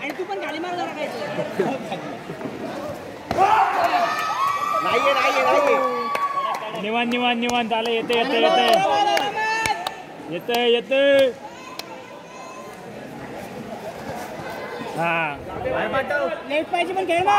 आणि तू पण खाली मार जरा काय आलं येते येते येते येते येते हा. लेफ्ट पाहिजे पण घे ना.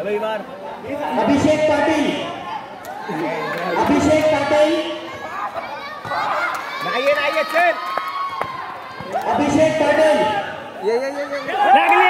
रवी मार अभिषेक पाटिल। अभिषेक पाटिल। नाहीये चल। अभिषेक ये ये शिट्ट्या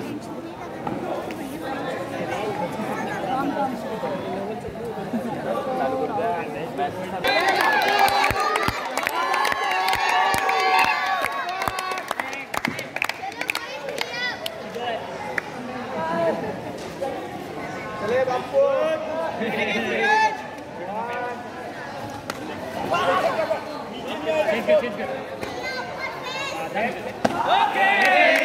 Oke. Okay.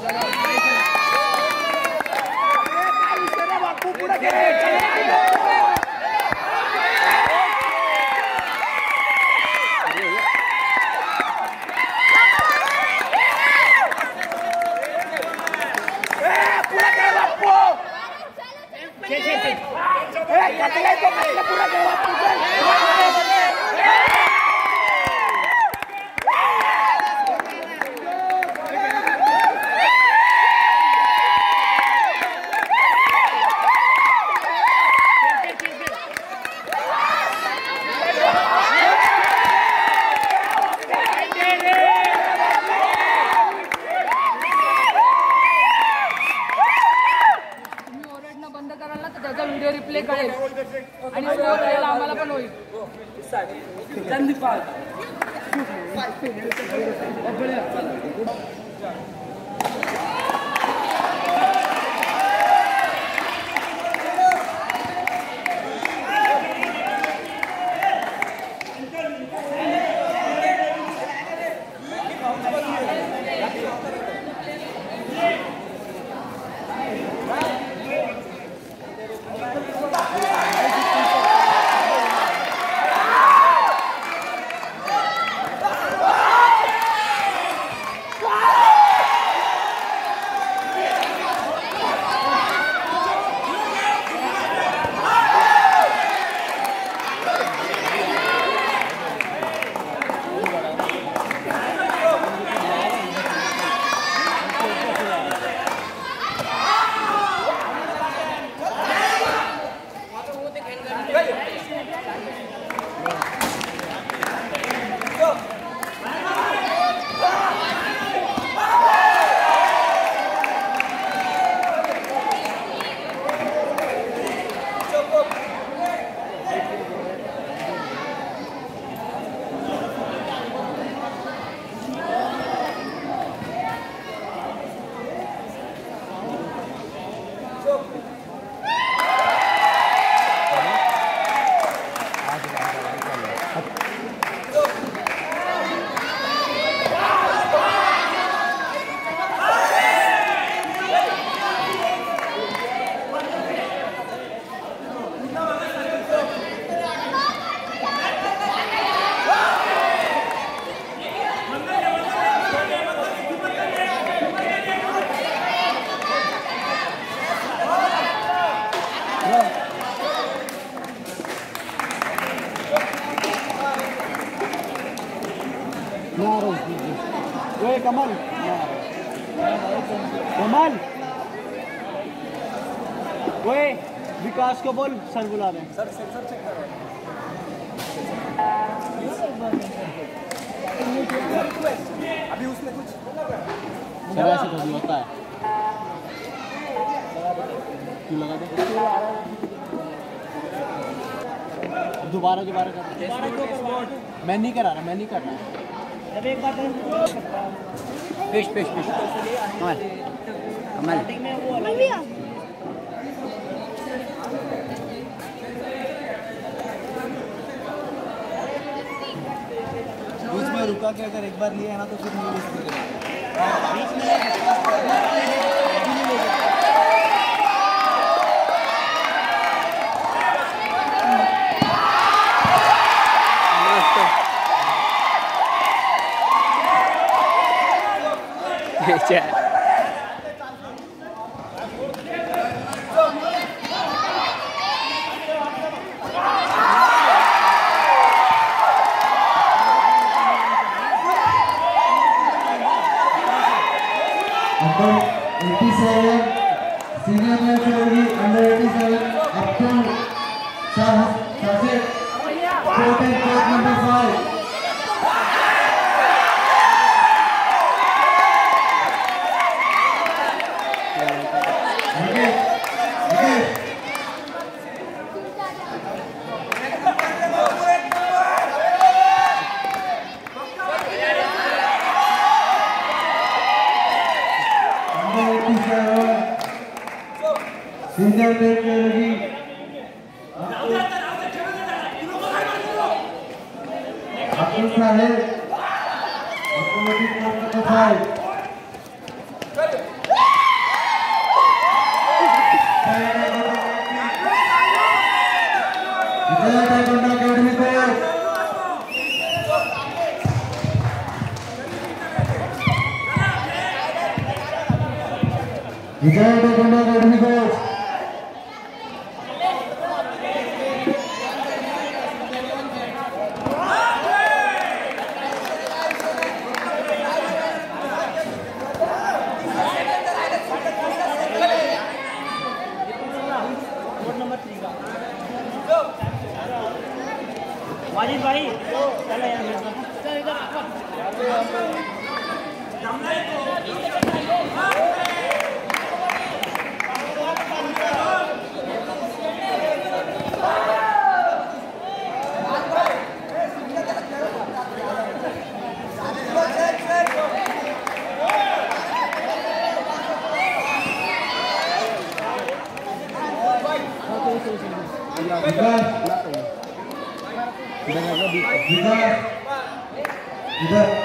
Okay. Cien, cien, cien. ¡Eh, que te la pongas la pura que va a कमल ओए विकास को बोल सर बुला रहे हैं। सर सर सर चेक अभी उसमें कुछ सर ऐसे थोड़ी होता है। क्यों लगा दे? दोबारा दोबारा कर। मैं नहीं करा रहा मैं नहीं कर रहा। जब एक बार पेश पेश पेश कमल कमल रुका के अगर एक बार लिया है ना तो फिर नहीं ले सकते। beja ya. atau inti saya senior lagi under inti saya Abdul Syah Syafiq, oh, yeah. Senior male category. Abdul Shahid, automatic court number 5. Vijay Taekwondo Academy coach. Wajid भाई। चलो यार Gitar. Gitar.